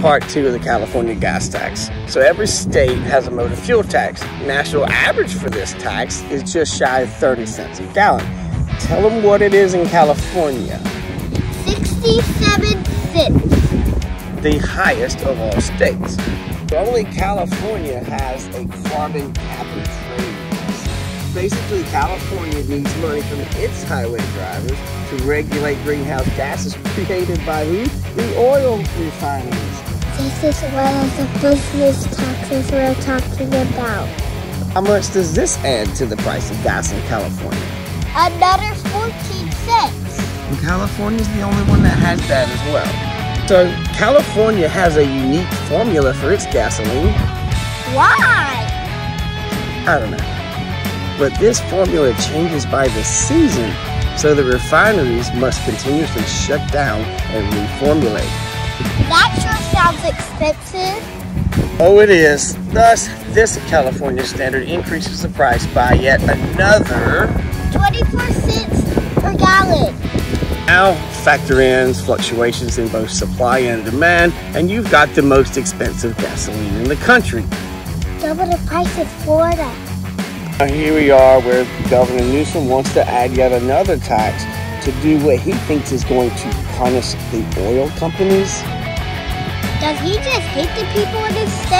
part two of the California gas tax. So every state has a motor fuel tax. National average for this tax is just shy of 30 cents a gallon. Tell them what it is in California. 67 cents. The highest of all states. Only California has a carbon cap and trade. Basically, California needs money from its highway drivers to regulate greenhouse gases created by who? The oil refineries. This is one of the business taxes we're talking about. How much does this add to the price of gas in California? Another 14 cents. And California's the only one that has that as well. So California has a unique formula for its gasoline. Why? I don't know. But this formula changes by the season, so the refineries must continuously shut down and reformulate. That sure sounds expensive. Oh, it is. Thus, this California standard increases the price by yet another 24 cents per gallon. Now factor in fluctuations in both supply and demand, and you've got the most expensive gasoline in the country. Double the price of Florida. Now here we are where Governor Newsom wants to add yet another tax to do what he thinks is going to punish the oil companies. Does he just hate the people in his state?